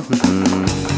ふふ